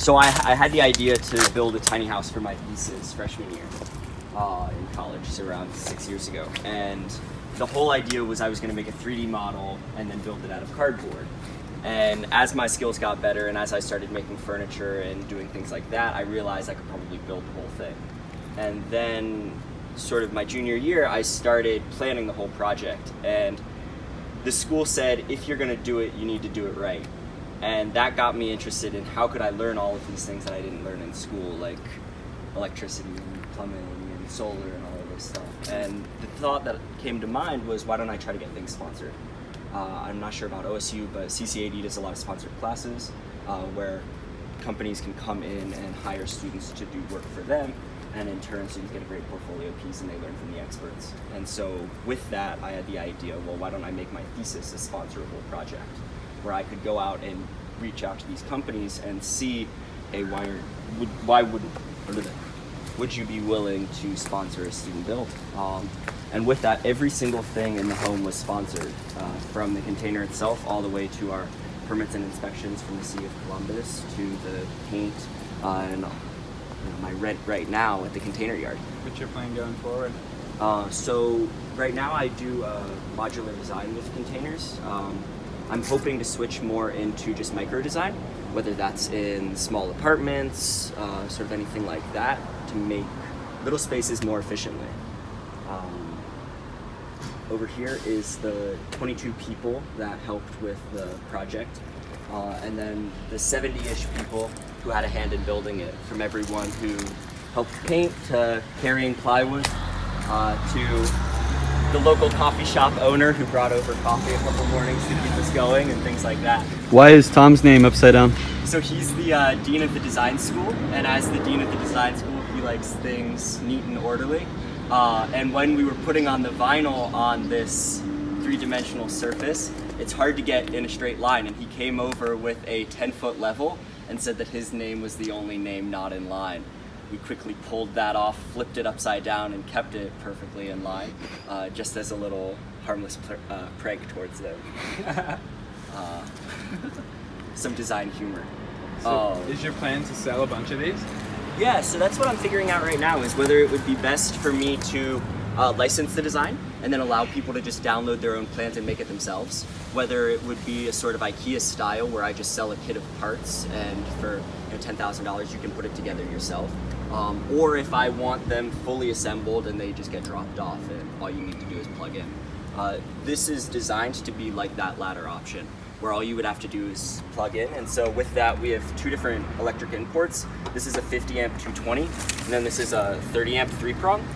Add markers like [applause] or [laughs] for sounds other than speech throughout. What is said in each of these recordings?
So I, I had the idea to build a tiny house for my thesis freshman year uh, in college, so around six years ago. And the whole idea was I was going to make a 3D model and then build it out of cardboard. And as my skills got better and as I started making furniture and doing things like that, I realized I could probably build the whole thing. And then, sort of my junior year, I started planning the whole project. And the school said, if you're going to do it, you need to do it right and that got me interested in how could I learn all of these things that I didn't learn in school, like electricity and plumbing and solar and all stuff. And the thought that came to mind was, why don't I try to get things sponsored? Uh, I'm not sure about OSU, but CCAD does a lot of sponsored classes uh, where companies can come in and hire students to do work for them, and in turn, students get a great portfolio piece and they learn from the experts. And so, with that, I had the idea well, why don't I make my thesis a sponsorable project? where I could go out and reach out to these companies and see, hey, why would, why would would you be willing to sponsor a student build? Um, and with that, every single thing in the home was sponsored, uh, from the container itself all the way to our permits and inspections from the City of Columbus to the paint uh, and you know, my rent right now at the container yard. What's your plan going forward? Uh, so right now I do uh, modular design with containers. Um, I'm hoping to switch more into just micro design, whether that's in small apartments, uh, sort of anything like that, to make little spaces more efficiently. Um, over here is the 22 people that helped with the project, uh, and then the 70-ish people who had a hand in building it, from everyone who helped paint to carrying plywood uh, to the local coffee shop owner who brought over coffee a couple mornings to keep us going and things like that. Why is Tom's name upside down? So he's the uh, dean of the design school, and as the dean of the design school, he likes things neat and orderly. Uh, and when we were putting on the vinyl on this three-dimensional surface, it's hard to get in a straight line, and he came over with a 10-foot level and said that his name was the only name not in line we quickly pulled that off, flipped it upside down, and kept it perfectly in line, uh, just as a little harmless uh, prank towards them. [laughs] uh, some design humor. So oh. is your plan to sell a bunch of these? Yeah, so that's what I'm figuring out right now is whether it would be best for me to uh, license the design and then allow people to just download their own plans and make it themselves. Whether it would be a sort of IKEA style where I just sell a kit of parts and for you know, $10,000 you can put it together yourself. Um, or if I want them fully assembled and they just get dropped off and all you need to do is plug in. Uh, this is designed to be like that latter option where all you would have to do is plug in. And so with that, we have two different electric imports. This is a 50 amp 220, and then this is a 30 amp three prong.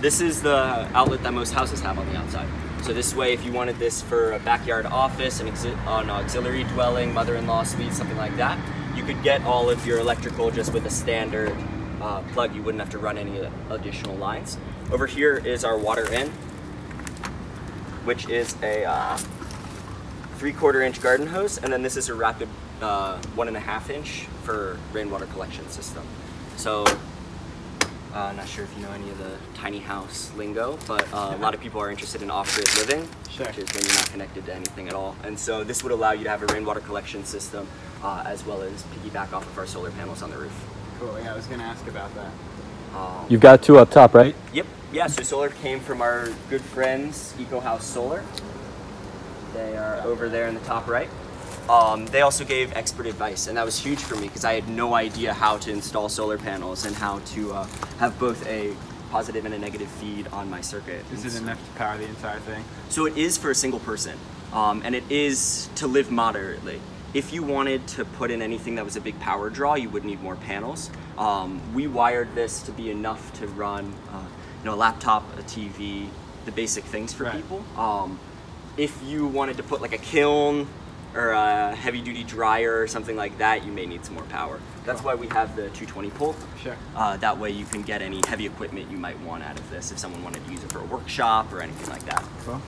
This is the outlet that most houses have on the outside. So this way, if you wanted this for a backyard office, an, an auxiliary dwelling, mother-in-law suite, something like that, you could get all of your electrical just with a standard uh, plug. You wouldn't have to run any additional lines. Over here is our water in, which is a uh, three-quarter inch garden hose, and then this is a rapid uh, one and a half inch for rainwater collection system. So uh, not sure if you know any of the tiny house lingo, but uh, a lot of people are interested in off-grid living, sure. which is when you're not connected to anything at all. And so this would allow you to have a rainwater collection system uh, as well as piggyback off of our solar panels on the roof. Cool, yeah, I was going to ask about that. Um, You've got two up top, right? Yep, yeah, so solar came from our good friends, Eco House Solar. They are over there in the top right. Um, they also gave expert advice, and that was huge for me because I had no idea how to install solar panels and how to uh, have both a positive and a negative feed on my circuit. Is it enough to power the entire thing? So it is for a single person, um, and it is to live moderately. If you wanted to put in anything that was a big power draw, you would need more panels. Um, we wired this to be enough to run, uh, you know, a laptop, a TV, the basic things for right. people. Um, if you wanted to put like a kiln or a heavy duty dryer or something like that, you may need some more power. That's why we have the 220 pole. Sure. Uh, that way you can get any heavy equipment you might want out of this if someone wanted to use it for a workshop or anything like that. Cool.